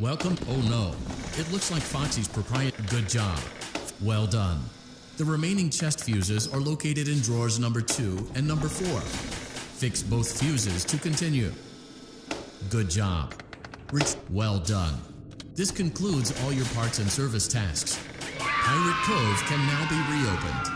Welcome. Oh no. It looks like Foxy's proprietary. Good job. Well done. The remaining chest fuses are located in drawers number 2 and number 4. Fix both fuses to continue. Good job. Rich. well done. This concludes all your parts and service tasks. Pirate Cove can now be reopened.